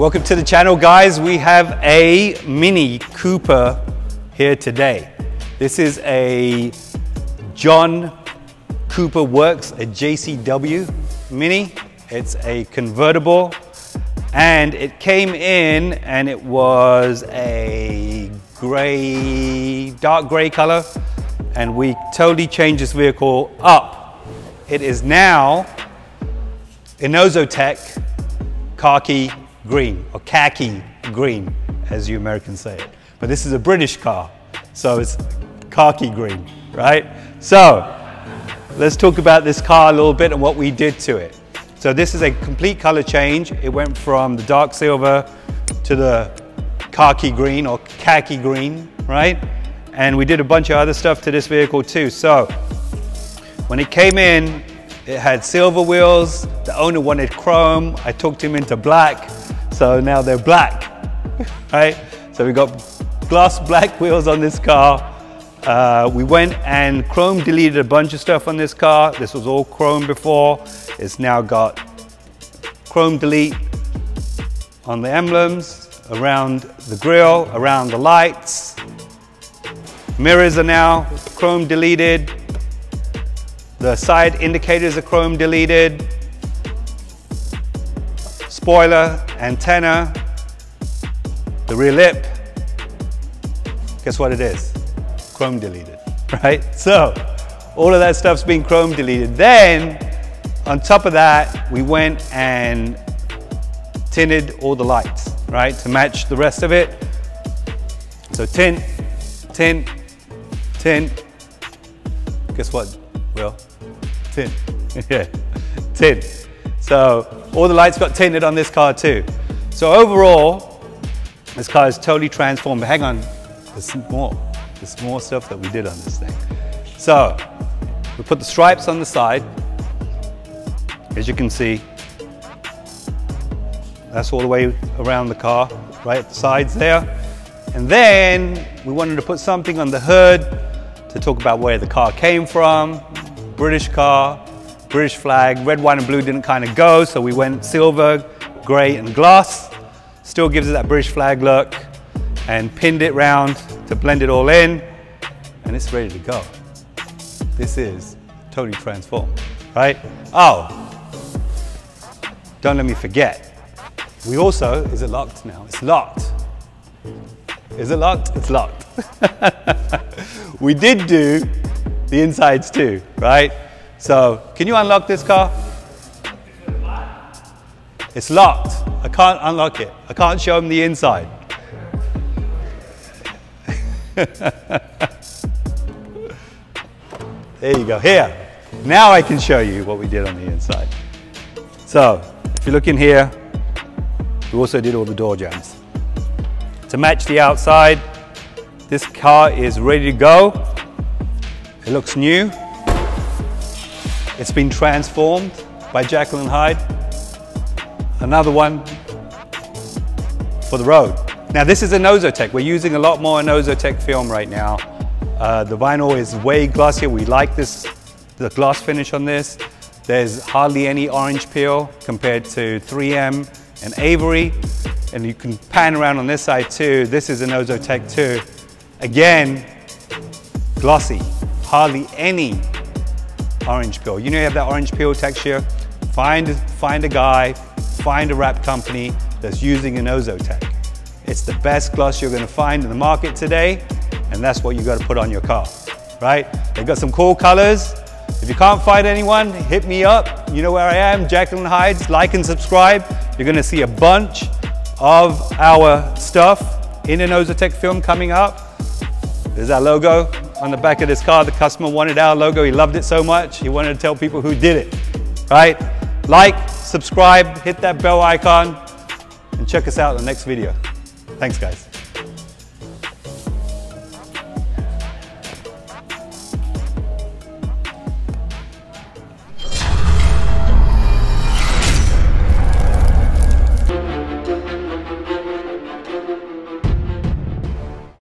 Welcome to the channel guys. We have a Mini Cooper here today. This is a John Cooper Works, a JCW Mini. It's a convertible and it came in and it was a gray, dark gray color and we totally changed this vehicle up. It is now Inozetek khaki green or khaki green as you Americans say it. But this is a British car, so it's khaki green, right? So let's talk about this car a little bit and what we did to it. So this is a complete color change. It went from the dark silver to the khaki green or khaki green, right? And we did a bunch of other stuff to this vehicle too. So when it came in, it had silver wheels. The owner wanted chrome. I talked him into black. So now they're black, right? So we got glass black wheels on this car. Uh, we went and Chrome deleted a bunch of stuff on this car. This was all Chrome before. It's now got Chrome delete on the emblems, around the grille, around the lights. Mirrors are now Chrome deleted. The side indicators are Chrome deleted. Spoiler, antenna, the rear lip. Guess what it is? Chrome deleted, right? So all of that stuff's been Chrome deleted. Then on top of that, we went and tinted all the lights, right? To match the rest of it. So tint, tint, tint. Guess what, Will? Tint, yeah, tint. So all the lights got tinted on this car too. So overall, this car is totally transformed. Hang on, there's more. There's more stuff that we did on this thing. So, we put the stripes on the side. As you can see, that's all the way around the car, right at the sides there. And then we wanted to put something on the hood to talk about where the car came from. British car, British flag, red, white and blue didn't kind of go, so we went silver, gray and gloss. Still gives it that British flag look and pinned it round to blend it all in, and it's ready to go. This is totally transformed, right? Oh, don't let me forget. We also, is it locked now? It's locked. Is it locked? It's locked. we did do the insides too, right? So, can you unlock this car? It's locked. I can't unlock it. I can't show them the inside. there you go. Here. Now I can show you what we did on the inside. So, if you look in here, we also did all the door jambs. To match the outside, this car is ready to go. It looks new. It's been transformed by Jekyll and Hyde. Another one for the road. Now this is Inozetek. We're using a lot more Inozetek film right now. Uh, the vinyl is way glossier. We like this, the gloss finish on this. There's hardly any orange peel compared to 3M and Avery. And you can pan around on this side too. This is Inozetek too. Again, glossy, hardly any orange peel. You know you have that orange peel texture? Find, find a guy, find a wrap company that's using Inozetek. It's the best gloss you're gonna find in the market today, and that's what you gotta put on your car, right? They've got some cool colors. If you can't find anyone, hit me up. You know where I am, Jekyll and Hydes. Like and subscribe. You're gonna see a bunch of our stuff in Inozetek film coming up. There's our logo on the back of this car. The customer wanted our logo. He loved it so much. He wanted to tell people who did it, right? Like, subscribe, hit that bell icon, and check us out in the next video. Thanks, guys.